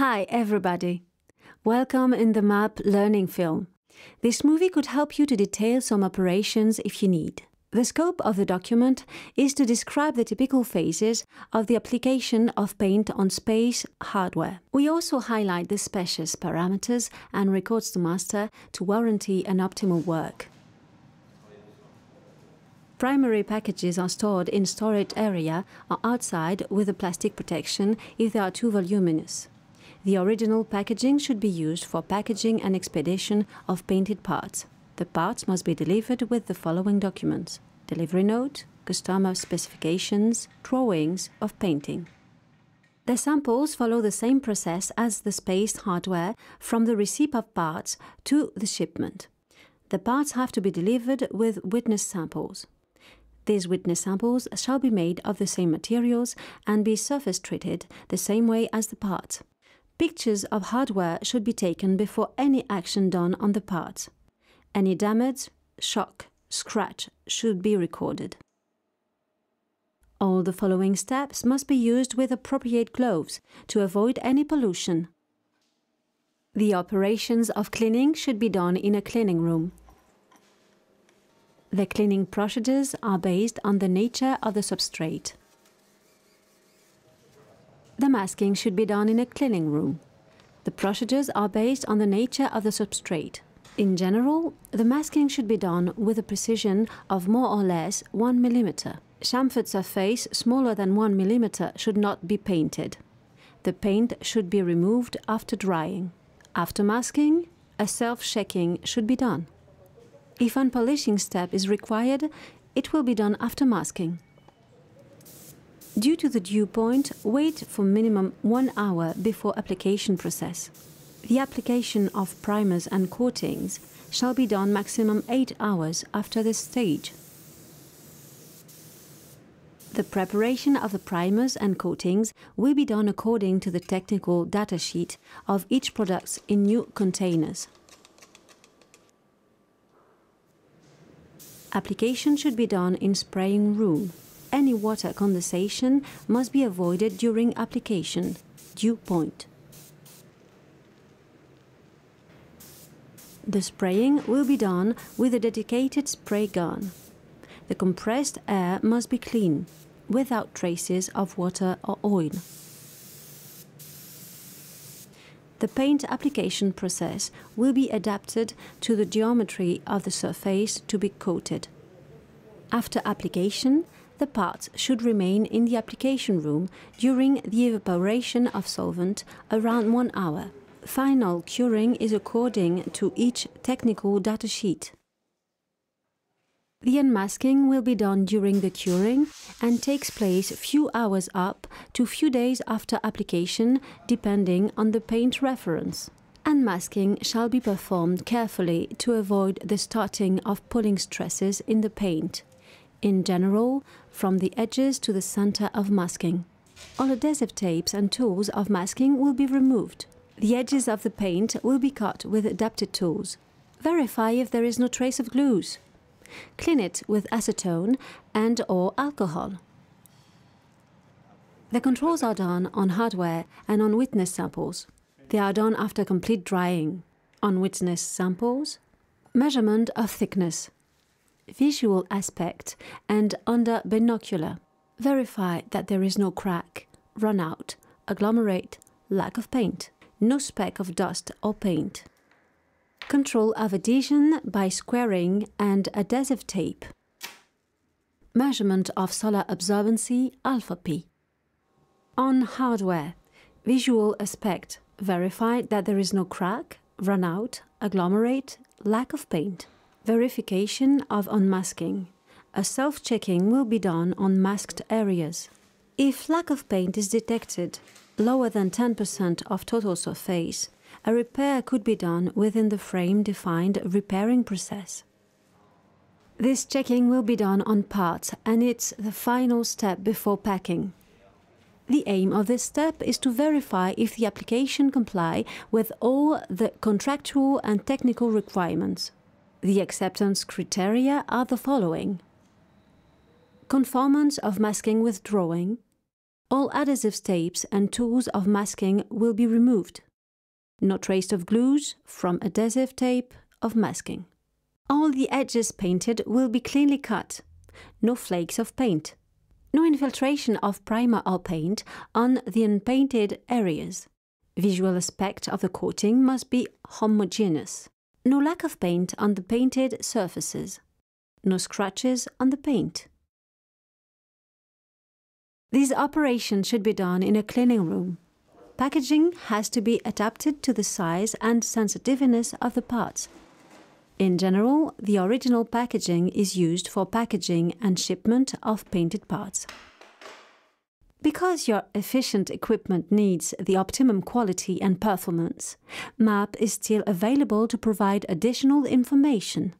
Hi, everybody. Welcome in the MAP learning film. This movie could help you to detail some operations if you need. The scope of the document is to describe the typical phases of the application of paint on space hardware. We also highlight the species parameters and records to master to warranty an optimal work. Primary packages are stored in storage area or outside with a plastic protection if they are too voluminous. The original packaging should be used for packaging and expedition of painted parts. The parts must be delivered with the following documents delivery note, customer specifications, drawings of painting. The samples follow the same process as the spaced hardware from the receipt of parts to the shipment. The parts have to be delivered with witness samples. These witness samples shall be made of the same materials and be surface treated the same way as the parts. Pictures of hardware should be taken before any action done on the part. Any damage, shock, scratch should be recorded. All the following steps must be used with appropriate gloves to avoid any pollution. The operations of cleaning should be done in a cleaning room. The cleaning procedures are based on the nature of the substrate. The masking should be done in a cleaning room. The procedures are based on the nature of the substrate. In general, the masking should be done with a precision of more or less 1 mm. Chamfered surface smaller than 1 mm should not be painted. The paint should be removed after drying. After masking, a self-checking should be done. If an polishing step is required, it will be done after masking. Due to the dew point, wait for minimum one hour before application process. The application of primers and coatings shall be done maximum 8 hours after this stage. The preparation of the primers and coatings will be done according to the technical datasheet of each product in new containers. Application should be done in spraying room any water condensation must be avoided during application. Dew point. The spraying will be done with a dedicated spray gun. The compressed air must be clean, without traces of water or oil. The paint application process will be adapted to the geometry of the surface to be coated. After application, the parts should remain in the application room during the evaporation of solvent around one hour. Final curing is according to each technical datasheet. The unmasking will be done during the curing and takes place few hours up to few days after application depending on the paint reference. Unmasking shall be performed carefully to avoid the starting of pulling stresses in the paint in general, from the edges to the center of masking. All adhesive tapes and tools of masking will be removed. The edges of the paint will be cut with adapted tools. Verify if there is no trace of glues. Clean it with acetone and or alcohol. The controls are done on hardware and on witness samples. They are done after complete drying. On witness samples, measurement of thickness, visual aspect, and under binocular. Verify that there is no crack, run out, agglomerate, lack of paint, no speck of dust or paint. Control of adhesion by squaring and adhesive tape. Measurement of solar absorbency alpha P. On hardware, visual aspect, verify that there is no crack, run out, agglomerate, lack of paint. Verification of unmasking. A self-checking will be done on masked areas. If lack of paint is detected lower than 10% of total surface, a repair could be done within the frame-defined repairing process. This checking will be done on parts and it's the final step before packing. The aim of this step is to verify if the application comply with all the contractual and technical requirements. The acceptance criteria are the following conformance of masking with drawing, All adhesive tapes and tools of masking will be removed. No trace of glues from adhesive tape of masking. All the edges painted will be cleanly cut. No flakes of paint. No infiltration of primer or paint on the unpainted areas. Visual aspect of the coating must be homogeneous. No lack of paint on the painted surfaces. No scratches on the paint. These operations should be done in a cleaning room. Packaging has to be adapted to the size and sensitiveness of the parts. In general, the original packaging is used for packaging and shipment of painted parts. Because your efficient equipment needs the optimum quality and performance, MAP is still available to provide additional information.